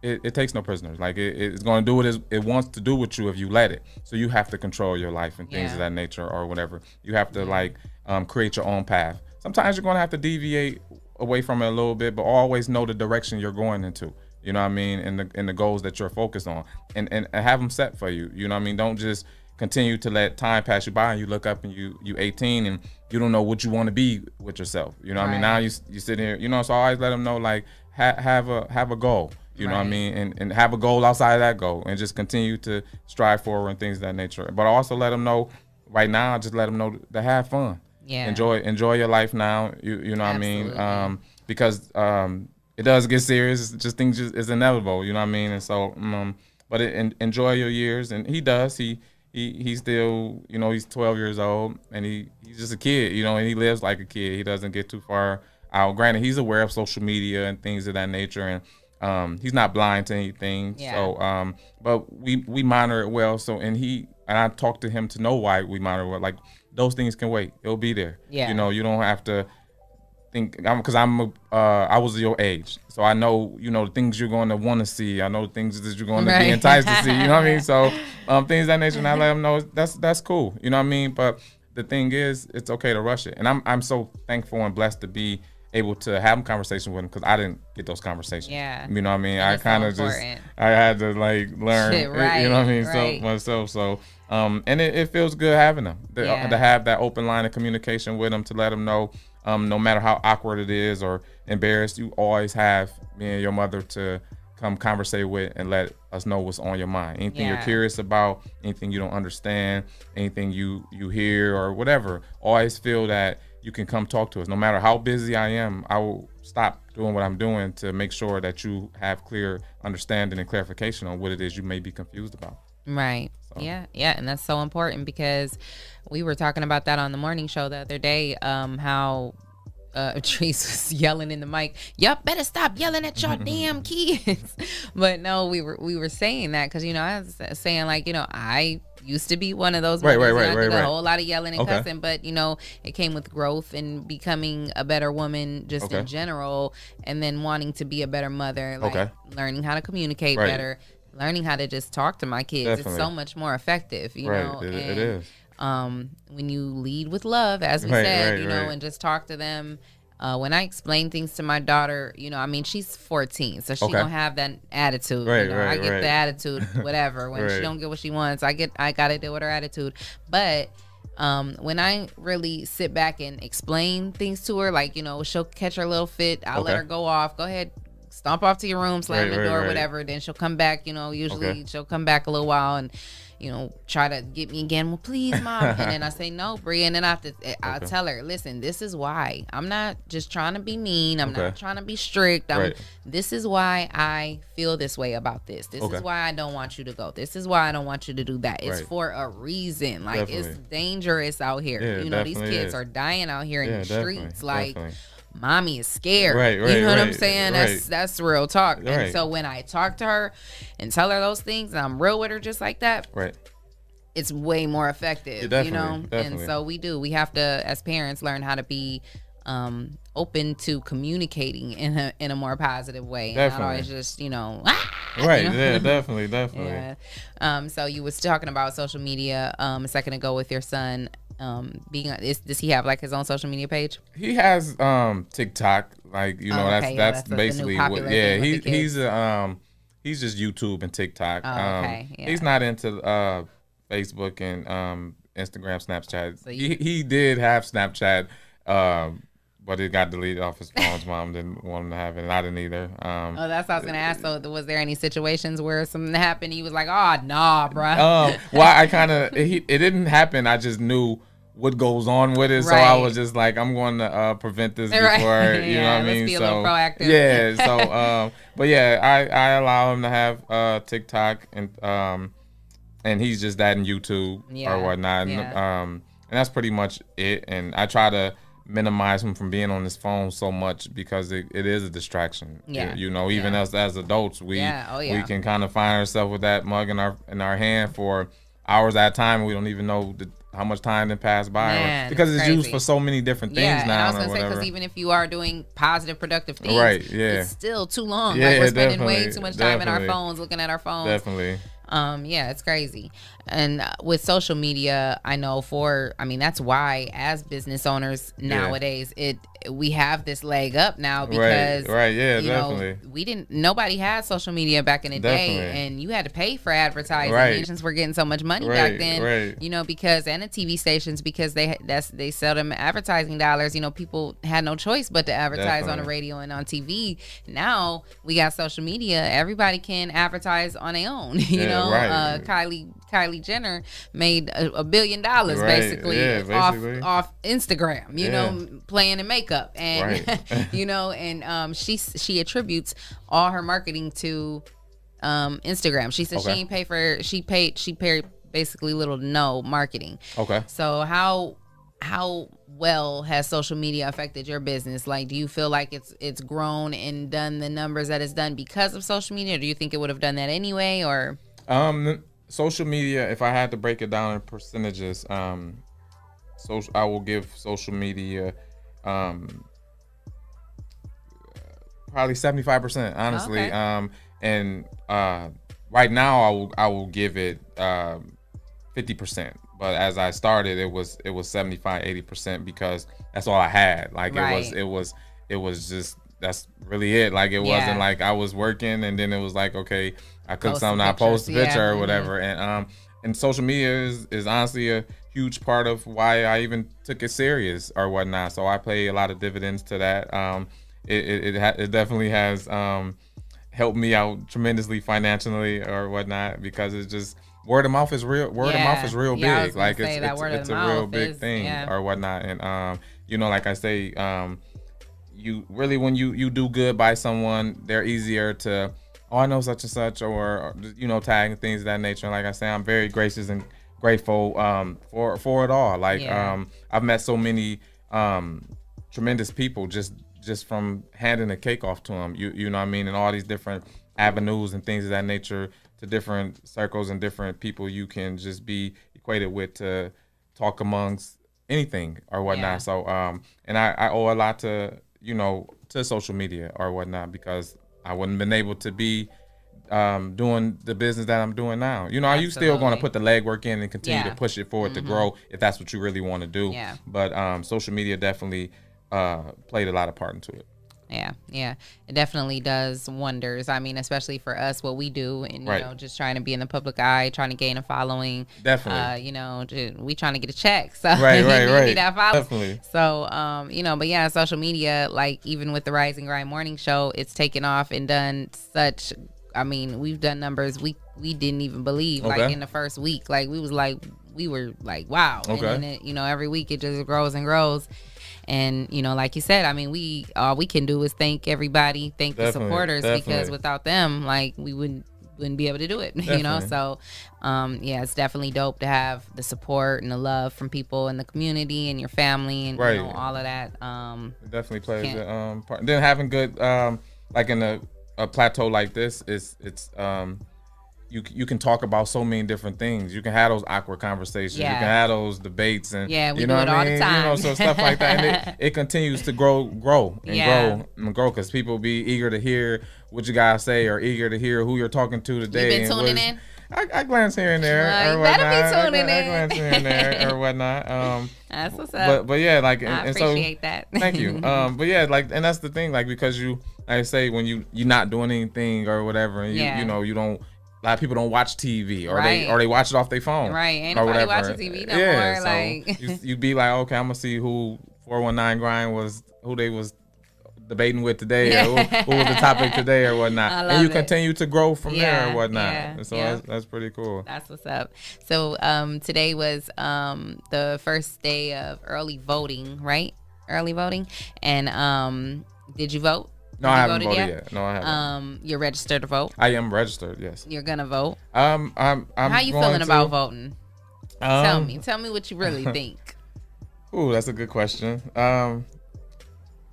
it, it, takes no prisoners. Like it, it's going to do what it wants to do with you if you let it. So you have to control your life and things yeah. of that nature or whatever. You have to like um, create your own path. Sometimes you're going to have to deviate away from it a little bit, but always know the direction you're going into. You know what I mean? And the and the goals that you're focused on, and, and and have them set for you. You know what I mean? Don't just continue to let time pass you by and you look up and you you 18 and you don't know what you want to be with yourself. You know what right. I mean? Now you you sit here. You know, so I always let them know like ha- have a have a goal. You right. know what I mean? And and have a goal outside of that goal and just continue to strive forward and things of that nature. But I also let them know right now. Just let them know to have fun. Yeah. Enjoy enjoy your life now. You you know Absolutely. what I mean? Um, because um, it does get serious. It's just things just is inevitable. You know what I mean? And so, um, but it, enjoy your years. And he does. He he he's still you know he's 12 years old and he he's just a kid. You know, and he lives like a kid. He doesn't get too far out. Granted, he's aware of social media and things of that nature and. Um, he's not blind to anything. Yeah. So, um, but we we monitor it well. So, and he and I talked to him to know why we monitor it. Like those things can wait. It'll be there. Yeah. You know, you don't have to think because I'm, I'm uh, I was your age, so I know you know the things you're going to want to see. I know things that you're going to be enticed to see. You know what I mean? So um, things that nature, and I let them know that's that's cool. You know what I mean? But the thing is, it's okay to rush it, and I'm I'm so thankful and blessed to be able to have a conversation with them because I didn't get those conversations. Yeah. You know what I mean? I kind of so just I had to like learn. Shit, right, you know what I mean? Right. So myself. So um, and it, it feels good having them to, yeah. to have that open line of communication with them to let them know um, no matter how awkward it is or embarrassed, you always have me and your mother to come conversate with and let us know what's on your mind. Anything yeah. you're curious about, anything you don't understand, anything you you hear or whatever. Always feel that you can come talk to us. No matter how busy I am, I will stop doing what I'm doing to make sure that you have clear understanding and clarification on what it is you may be confused about. Right. So. Yeah, yeah, and that's so important because we were talking about that on the morning show the other day. Um, how uh, Trace was yelling in the mic, "Yup, better stop yelling at your damn kids." but no, we were we were saying that because you know I was saying like you know I used to be one of those right, right, right, right, right. a whole lot of yelling and okay. cussing, but you know it came with growth and becoming a better woman just okay. in general, and then wanting to be a better mother, like okay. learning how to communicate right. better learning how to just talk to my kids Definitely. it's so much more effective you right. know it, and, it is um, when you lead with love as we right, said right, you know and just talk to them uh, when I explain things to my daughter, you know, I mean, she's 14, so she okay. don't have that attitude. Right, you know, right, I get right. the attitude, whatever. When she don't get what she wants, I get, I gotta deal with her attitude. But um, when I really sit back and explain things to her, like you know, she'll catch her little fit. I'll okay. let her go off. Go ahead, stomp off to your room, slam right, the door, right, whatever. Then she'll come back. You know, usually okay. she'll come back a little while and you know try to get me again. Well, please, mom. and then I say no, Brie. And then I have to I okay. tell her, listen, this is why I'm not just trying to be mean. I'm okay. not trying to be strict. I'm, right. This is why I feel this way about this. This is why I don't want you to go. This is why I don't want you to do that. It's for a reason. Like definitely. it's dangerous out here. Yeah, you know, these kids is. are dying out here in yeah, the streets. Like. Definitely mommy is scared. Right, right. You know right, what I'm saying? Right. That's that's real talk. Right. And so when I talk to her and tell her those things, and I'm real with her just like that. Right. It's way more effective, yeah, you know. Definitely. And so we do. We have to, as parents, learn how to be um, open to communicating in a in a more positive way. Definitely. And not always just you know. Ah, right. You know? Yeah. Definitely. Definitely. yeah. Um. So you was talking about social media um a second ago with your son um being is, does he have like his own social media page he has um tiktok like you know oh, okay. that's yeah, that's, that's basically what yeah he, he's um he's just youtube and tiktok oh, um, okay. yeah. he's not into uh facebook and um instagram snapchat so you, he, he did have snapchat um but it got deleted off his phone. His mom didn't want him to have it, and I didn't either. Um, oh, that's what I was gonna ask. So, was there any situations where something happened? He was like, "Oh, nah, bro." Um, well, I kind of it, it didn't happen. I just knew what goes on with it. Right. So I was just like, I'm going to uh, prevent this before, right. you yeah, know what I mean? so yeah, so um, but yeah, I I allow him to have uh, TikTok and um, and he's just that in YouTube yeah. or whatnot. Yeah. And, um, and that's pretty much it. And I try to minimize him from being on his phone so much because it, it is a distraction. Yeah. You, you know, even us as adults, we. Oh, we can kind of find ourselves with that mug in our in our hand for hours at a time. We don't even know the, how much time then passed by, or- because it's used for so many different things yeah, and I now was or gonna say because even if you are doing positive, productive things, Right, yeah. it's still too long. Yeah, like we're spending way too much time in our phones, looking at our phones. Definitely. Um, yeah, it's crazy. And uh, with social media, I know for I mean that's why as business owners nowadays it we have this leg up now because right, yeah, you know, definitely. we didn't nobody had social media back in the day and you had to pay for advertising. Right. Stations were getting so much money Right, back then. right. You know, because and the TV stations because they that's they sell them advertising dollars, you know, people had no choice but to advertise on the radio and on TV. Now we got social media. Everybody can advertise on their own. You Yeah, know, right. uh, Kylie Kylie Jenner made a, a billion dollars Right, basically, yeah, basically. off off Instagram. You Yeah. know, playing in makeup and Right. you know, and um, she she attributes all her marketing to um Instagram. She said she Okay. ain't pay for she paid she paid basically little no marketing. Okay. So how how well has social media affected your business? Like, do you feel like it's it's grown and done the numbers that it's done because of social media? Or do you think it would have done that anyway? Or Um, social media. If I had to break it down in percentages, um, social, I will give social media, um, probably seventy five percent. Honestly, Okay. um, and uh, right now I will I will give it um fifty percent. But as I started, it was it was 75, 80 percent because that's all I had. Like it was it was it was just that's really it. Like it Yeah. wasn't like I was working and then it was like okay, I cook Post something, some I post a picture yeah, or whatever. And um and social media is is honestly a huge part of why I even took it serious or whatnot. So I pay a lot of dividends to that. Um, it it it, ha- it definitely has um helped me out tremendously financially or whatnot because it's just word of mouth is real. Word Yeah. of mouth is real Yeah, big. Like it's it's, it's a real big is- thing yeah. or whatnot. And um, you know, like I say, um, you really when you you do good by someone, they're easier to. Oh, I know such and such, or, or you know, tagging things of that nature. And like I say, I'm very gracious and grateful um, for for it all. Like Yeah. um, I've met so many um, tremendous people just just from handing a cake off to them. You you know what I mean, and all these different avenues and things of that nature to different circles and different people you can just be equated with to talk amongst anything or whatnot. Yeah. So um, and I, I owe a lot to you know to social media or whatnot because I wouldn't been able to be um, doing the business that I'm doing now. You know, are you still going to put the legwork in and continue Yeah. Mm-hmm. to push it forward to grow if that's what you really want to do. Yeah. But um, social media definitely uh, played a lot of part into it. Yeah, yeah, it definitely does wonders. I mean, especially for us, what we do, and you Right. know, just trying to be in the public eye, trying to gain a following. Definitely. Uh, you know, we trying to get a check, so Right, right, right. Definitely. So, um, you know, but yeah, social media, like even with the Rising and Grind Morning Show, it's taken off and done such. I mean, we've done numbers we we didn't even believe. Like in the first week, like we was like we were like wow. Okay. And then it, you know, every week it just grows and grows. And you know, like you said, I mean, we all we can do is thank everybody, thank the Definitely, supporters because without them, like we wouldn't wouldn't be able to do it. You know, so um, yeah, it's definitely dope to have the support and the love from people in the community and your family and Right. you know, all of that. Um, It definitely plays a um, part. Then having good um, like in a, a plateau like this is it's um, you you can talk about so many different things. You can have those awkward conversations. You can have those debates and Yeah, we you do know it what all I the mean? You know, so stuff like that, and it, it continues to grow, grow, and Yeah. grow and grow because people be eager to hear what you guys say or eager to hear who you're talking to today. been and tuning in? I, I glance here and there. Well, or you better be whatnot. I tuning I in. glance here and there or whatnot. Um, that's what's up. but but yeah, like and, I and so appreciate that. Thank you. Um, but yeah, like, and that's the thing, like, because you, like I say, when you you're not doing anything or whatever, and you Yeah. you know you don't. A lot of people don't watch TV, or they or they watch it off their phone, Right. Ain't or nobody whatever. watching TV no yeah, more, so like- you, you be like, okay, I'm gonna see who 419 grind was, who they was debating with today, or who, was the topic today, or whatnot, I and you it. continue to grow from there, Yeah, or whatnot. yeah, And so yeah. that's, that's pretty cool. That's what's up. So um, today was um, the first day of early voting, right? Early voting, and um, did you vote? No, I haven't voted yet. No, I haven't. Um, you're registered to vote. I am registered. Yes. You're gonna vote. Um, I'm. I'm How you feeling to- about voting? Tell um, me. Tell me what you really think. Ooh, that's a good question. Um,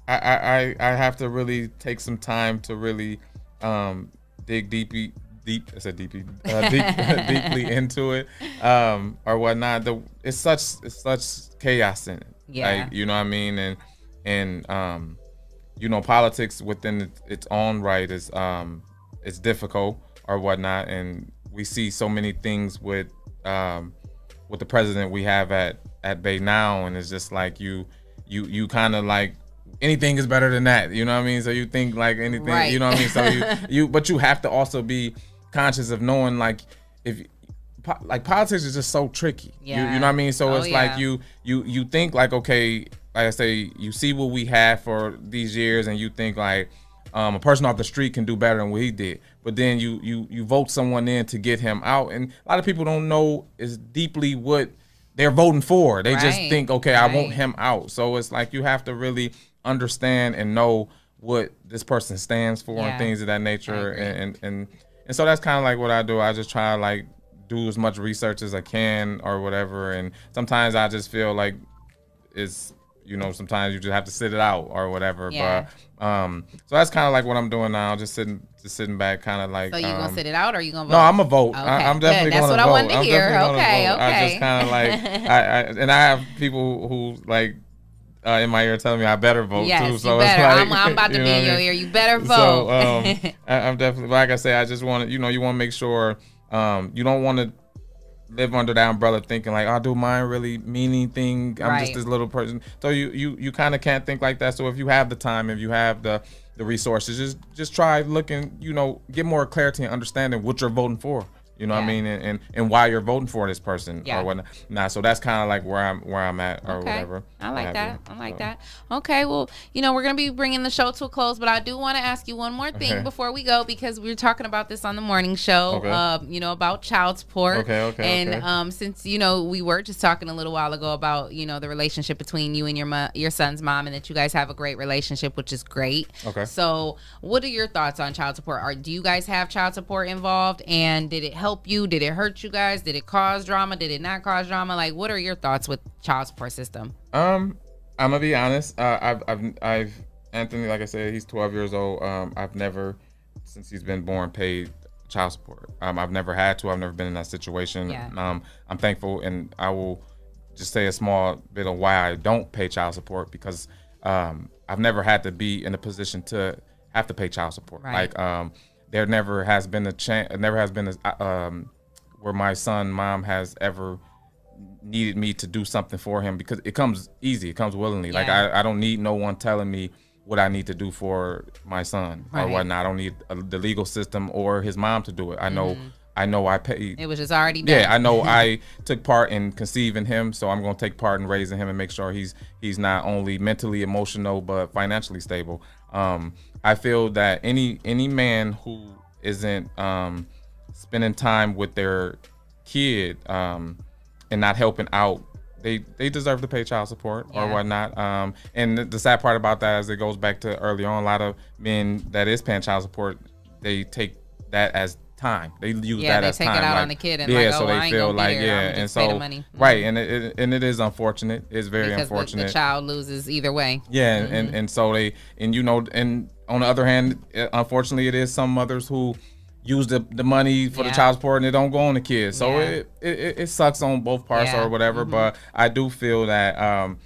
I, I I have to really take some time to really um, dig deeply deep I said deeply uh, deep, deeply into it um, or whatnot. The it's such it's such chaos in it. Yeah. Like, you know what I mean? And and um, you know, politics within its own right is um it's difficult or whatnot, and we see so many things with um with the president we have at at bay now, and it's just like you you you kind of like anything is better than that. You know what I mean? So you think like anything, Right. you know what I mean? So you you but you have to also be conscious of knowing like if like politics is just so tricky. You, you know what I mean? So Oh, it's yeah. like you you you think like okay, like I say, you see what we have for these years, and you think like um, a person off the street can do better than what he did. But then you you you vote someone in to get him out, and a lot of people don't know as deeply what they're voting for. They just think, okay, I want him out. So it's like you have to really understand and know what this person stands for Yeah. and things of that nature. And, and and and so that's kind of like what I do. I just try to like do as much research as I can or whatever. And sometimes I just feel like it's you know sometimes you just have to sit it out or whatever. Yeah. But um, so that's kind of like what I'm doing now. Just sitting just sitting back, kind of like. So you gonna um, sit it out or you gonna vote? no, I'm a vote. I, Okay, I'm good. definitely That's going what to I vote. wanted to I'm hear. gonna Okay. I okay. just kind of like, I, I, and I have people who like uh, in my ear telling me I better vote Yes, too. So better. like, I'm, I'm about to you be in your ear. You better vote. So um, I, I'm definitely, like I say, I just want to, you know, you want to make sure um, you don't want to live under that umbrella thinking like, oh, do mine really mean anything? I'm Right. just this little person. So you you you kind of can't think like that. So if you have the time, if you have the the resources, just just try looking, you know, get more clarity and understanding what you're voting for. You know what I mean, and, and and why you're voting for this person Yeah. or whatnot. Nah, so that's kind of like where I'm where I'm at or Okay. whatever. I like that. you. I like So- that. Okay, well, you know, we're going to be bringing the show to a close, but I do want to ask you one more thing Okay. before we go because we were talking about this on the morning show, Okay. um, you know, about child support. Okay, okay, And um, since, you know, we were just talking a little while ago about, you know, the relationship between you and your mo- your son's mom and that you guys have a great relationship, which is great. Okay. So, what are your thoughts on child support? Are do you guys have child support involved and did it help you? Did it hurt you guys? Did it cause drama? Did it not cause drama? Like what are your thoughts with child support system? Um, I'm gonna be honest. Uh, I've, I've, I've Anthony, like I said, he's 12 years old. Um, I've never, since he's been born, paid child support. Um, I've never had to. I've never been in that situation. Yeah. Um, I'm thankful, and I will just say a small bit of why I don't pay child support because um, I've never had to be in a position to have to pay child support. Right. Like, um, there never has been a chance. Never has been a, um, where my son, mom has ever needed me to do something for him because it comes easy. It comes willingly. Like I, I don't need no one telling me what I need to do for my son Right. or whatnot. I don't need uh the legal system or his mom to do it. I know. Mm-hmm. I know. I pay. It was just already done. Yeah, I know. I took part in conceiving him, so I'm going to take part in raising him and make sure he's he's not only mentally, emotional, but financially stable. Um, I feel that any any man who isn't um, spending time with their kid um, and not helping out, they they deserve to pay child support or whatnot. Um, and the, the sad part about that is it goes back to early on. A lot of men that is paying child support, they take that as time. They use Yeah, that they as take it out like, on the kid and yeah, like, so oh, they I ain't feel like yeah, and the so right, and it, it and it is unfortunate. It's very because unfortunate. the child loses either way. Yeah, and, and and so they and you know and on the other hand, uh, unfortunately, it is some mothers who use the, the money for Yeah. the child support and it don't go on the kids. So Yeah. it, it it sucks on both parts Yeah. or whatever. Mhm. But I do feel that um,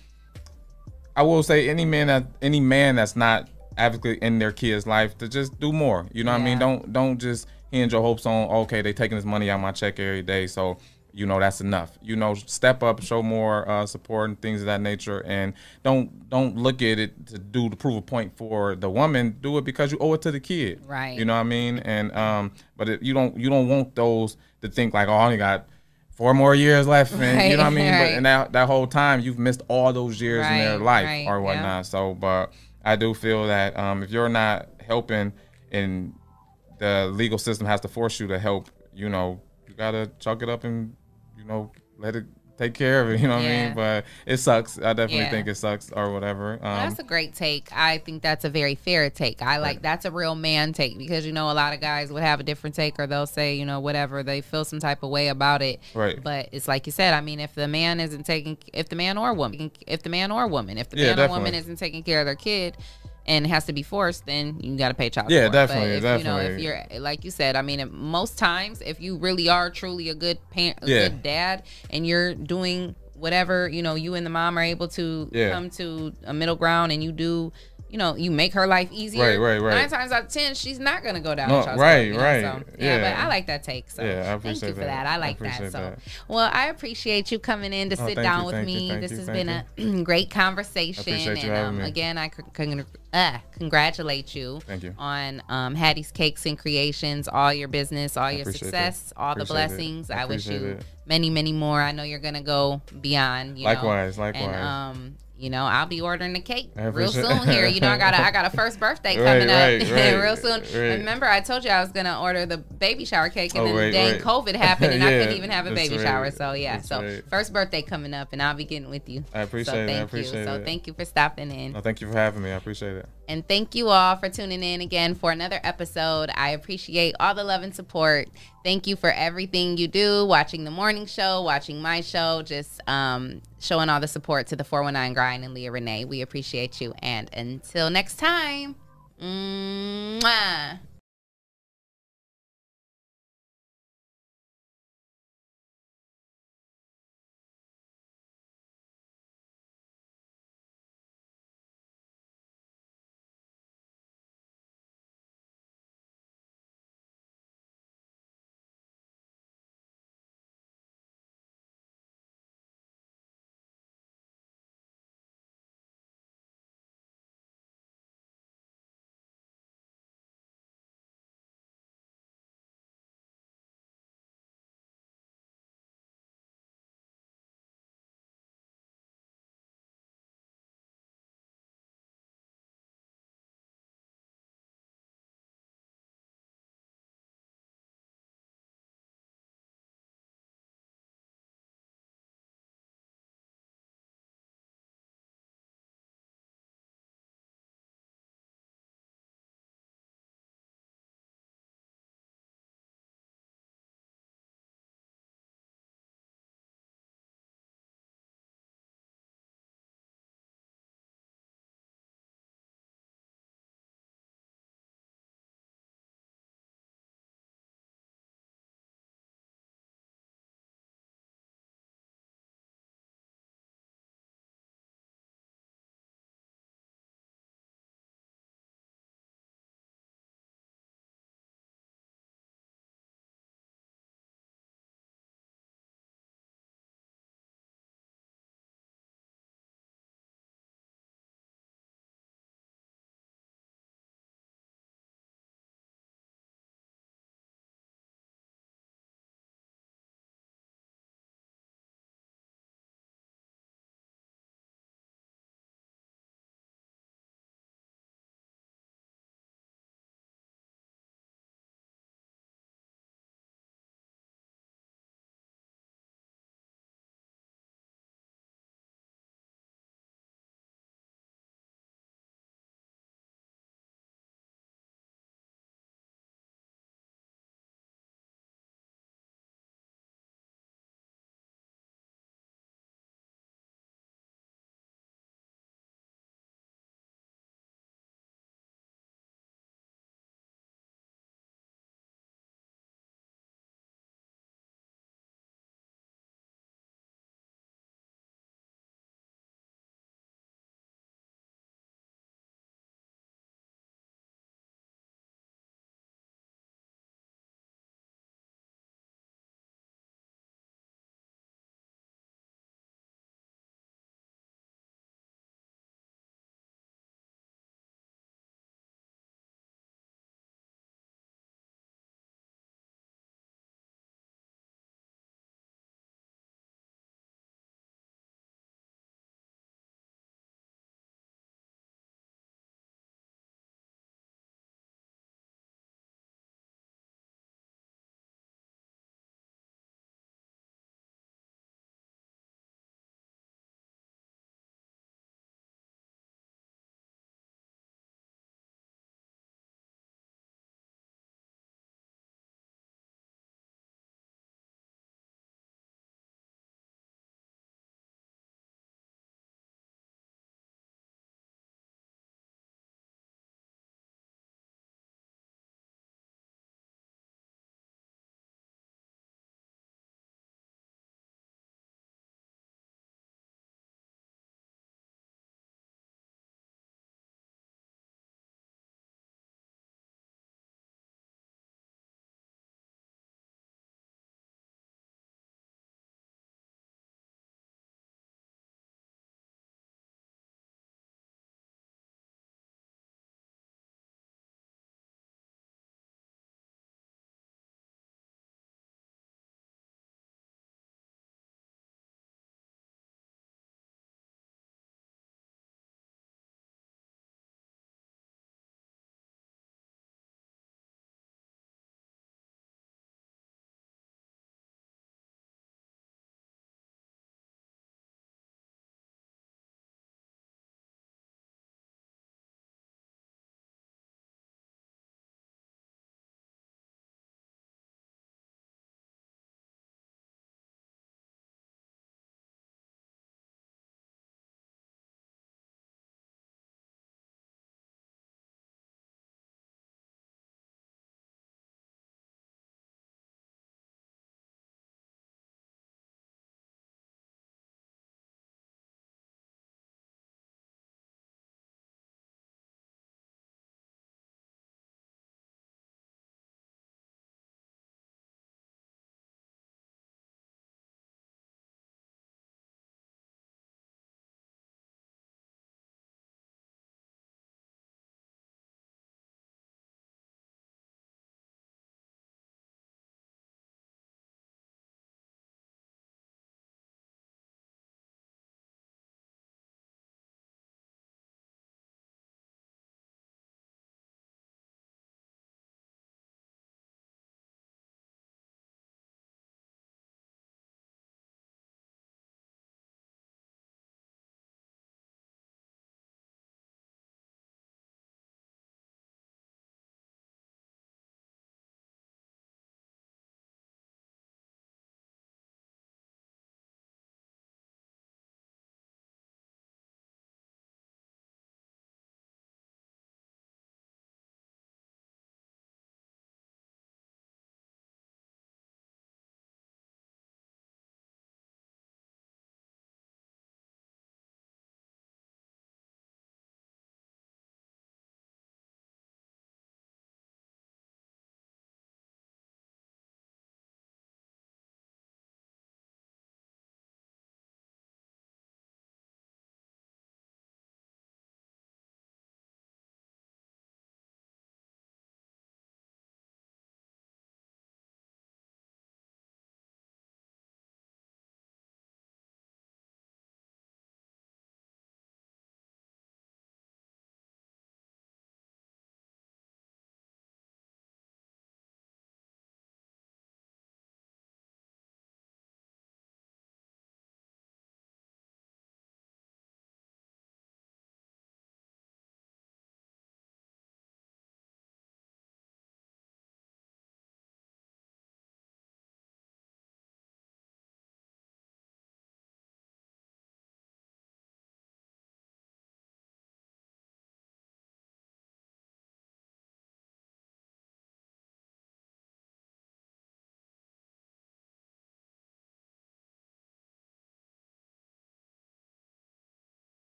I will say any man that any man that's not advocating in their kid's life to just do more. You know what I mean? Don't don't just hinge your hopes on okay they taking this money out my check every day so you know that's enough. You know step up show more uh, support and things of that nature and don't don't look at it to do to prove a point for the woman. Do it because you owe it to the kid. Right. you know what i mean? And um but it, you don't you don't want those to think like oh i only got four more years left and you know what i mean? Right, but and that, that whole time you've missed all those years in their life right, or yeah. whatnot. So but i do feel that um if you're not helping and the legal system has to force you to help, you know, you gotta chalk it up and you know let it take care of it. You know what Yeah. I mean? But it sucks. I definitely Yeah. think it sucks or whatever. Um, that's a great take. I think that's a very fair take. I like that's a real man take because you know a lot of guys would have a different take or they'll say you know whatever they feel some type of way about it. Right. But it's like you said. I mean, if the man isn't taking, if the man or woman, if the man or woman, if the Yeah, man or woman isn't taking care of their kid. And it has to be forced, then you got to pay child Yeah, support. definitely, but if, You know, if you're like you said, I mean, most times, if you really are truly a good parent, a Yeah. good dad, and you're doing whatever, you know, you and the mom are able to Yeah. come to a middle ground, and you do, you know, you make her life easier. Right, right, right. Nine times out of ten, she's not gonna go down. No, right, you know, right. So, yeah, Yeah. but I like that take. So Yeah, I thank you appreciate for that. that. I I like that. So, that. well, I appreciate you coming in to Oh, sit down you, with thank you, me. this has been a great conversation, appreciate and um, me. again, I con- uh, congratulate you Thank you. on um, Hattie's Cakes and Creations, all your business, all your appreciate success, all the Appreciate blessings. I I wish you many, many more. I know you're gonna go beyond. You Likewise, know? likewise. And um, you know, I'll be ordering the cake I real soon here. You know, I got a I got a first birthday coming right, up right, real soon. right. Remember, I told you I was gonna order the baby shower cake, and Oh, then right, dang right. COVID happened, and I couldn't even have a baby right. shower. So yeah, That's so right. first birthday coming up, and I'll be getting with you. I appreciate so it. I thank appreciate you. So it. thank you for stopping in. No, thank you for having me. I appreciate it. And thank you all for tuning in again for another episode. I appreciate all the love and support. Thank you for everything you do, watching the morning show, watching my show, just um, showing all the support to the 419 Grind and Leah Renee. We appreciate you. And until next time, mwah.